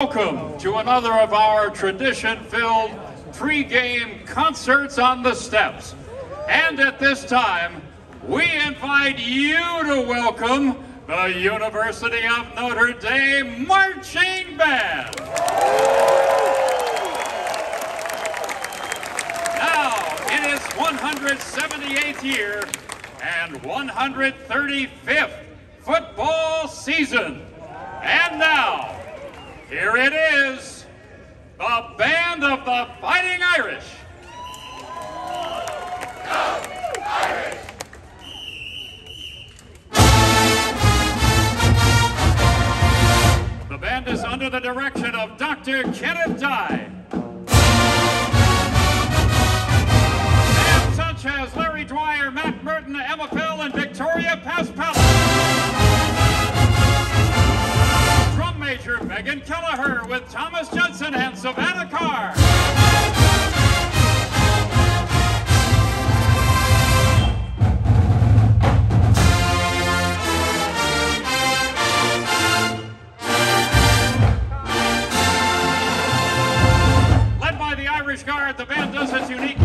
Welcome to another of our tradition-filled pre-game concerts on the steps. And at this time, we invite you to welcome the University of Notre Dame Marching Band. Now, in its 178th year and 135th football season. And now, here it is, the Band of the Fighting Irish. The band is under the direction of Dr. Kenneth Dye. Such as Larry Dwyer, Matt Merten, Emma Phil, and Victoria Paspala. With Thomas Judson and Savannah Carr. Led by the Irish Guard, the band does its unique